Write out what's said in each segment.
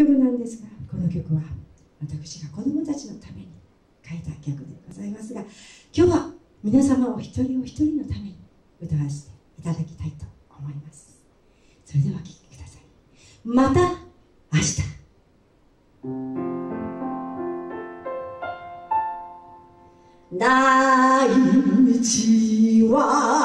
曲なんですがこの曲は私が子どもたちのために書いた曲でございますが今日は皆様お一人お一人のために歌わせていただきたいと思います。それではお聴きください。また明日。大地は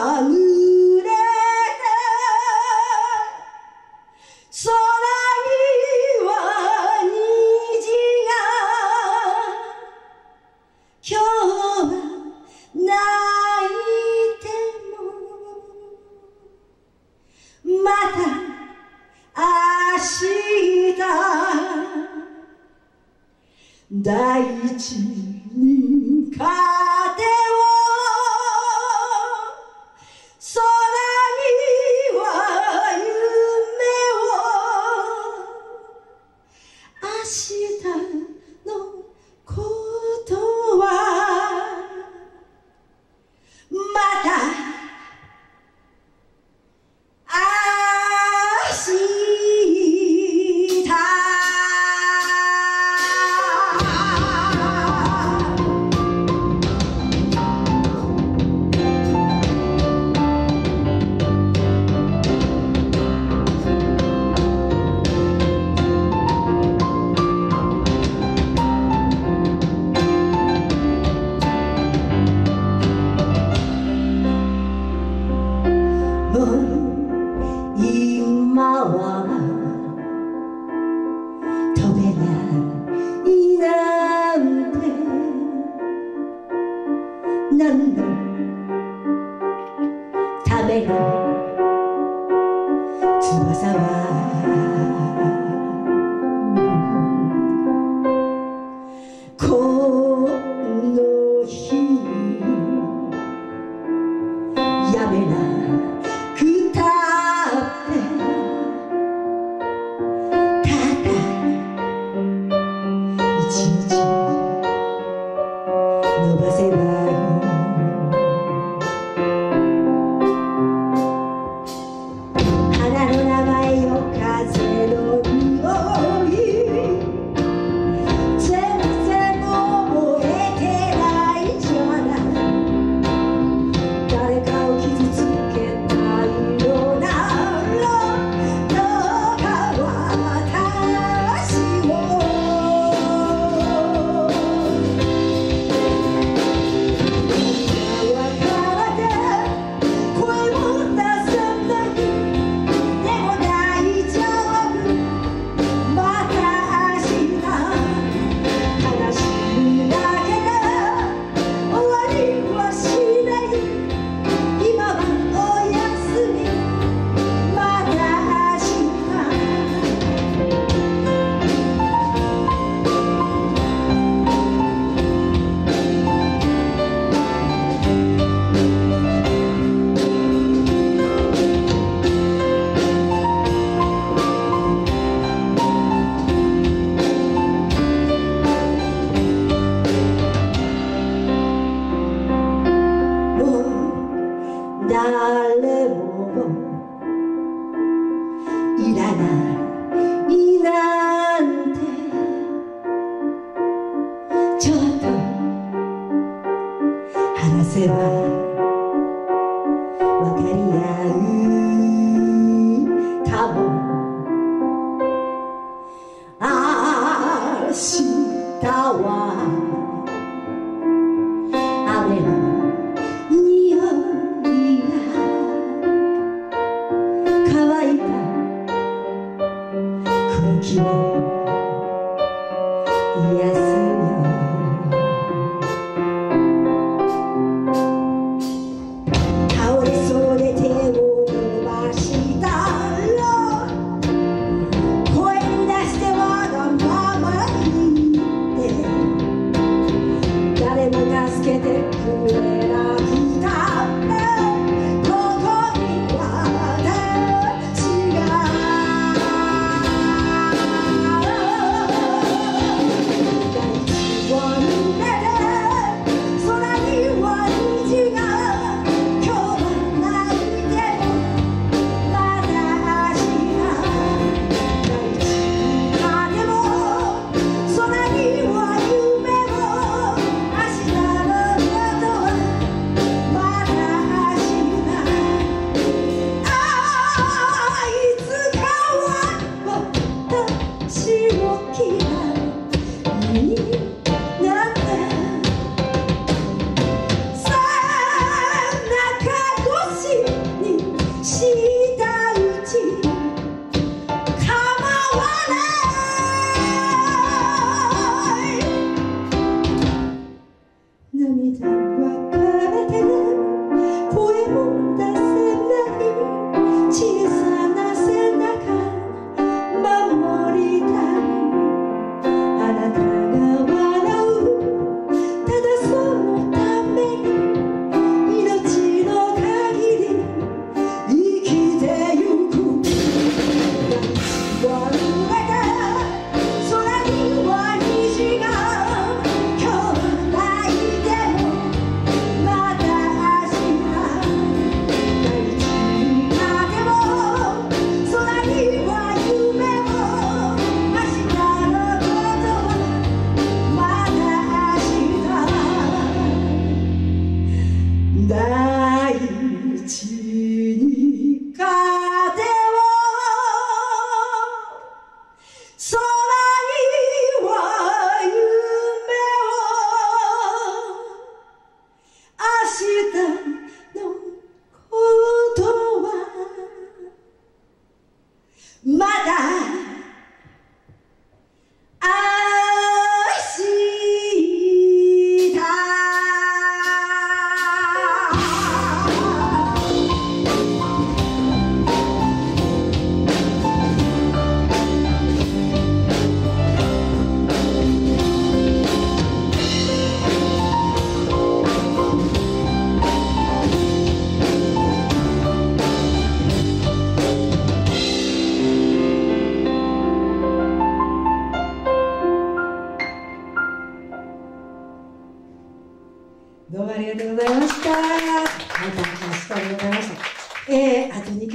这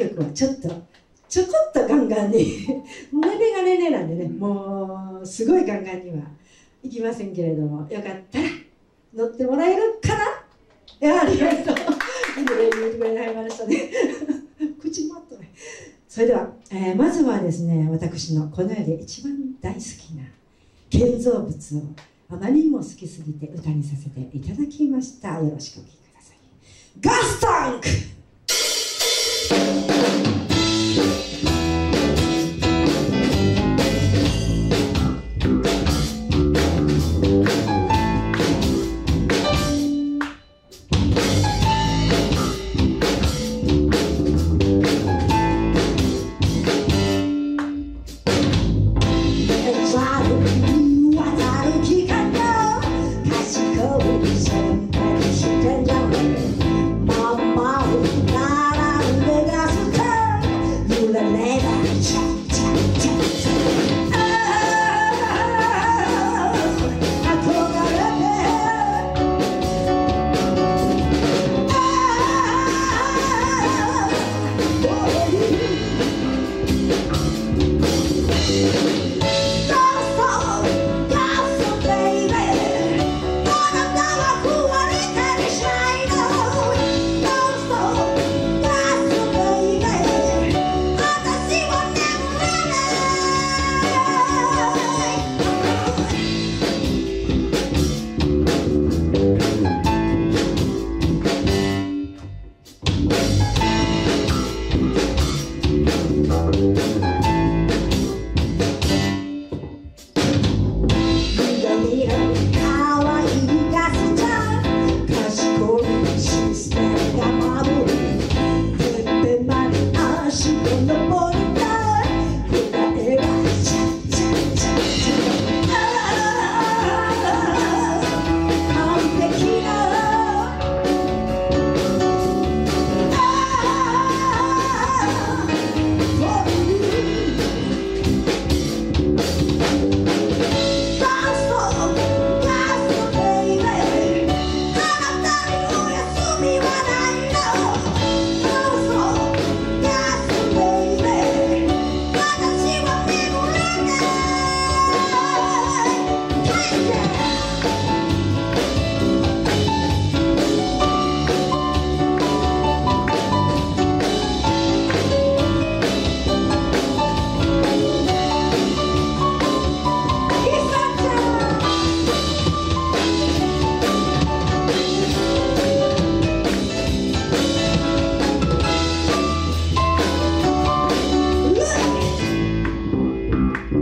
曲はちょっと、ちょこっとガンガンに、胸がねねなんでね、もう、すごいガンガンにはいきませんけれども、よかったら乗ってもらえるかな？いや、ありがとう。口もっとね。それでは、えーまずはですね、私のこの世で一番大好きな建造物をあまりにも好きすぎて歌にさせていただきました。よろしくお聴きください。ガスタンク Thank you. Mm-hmm.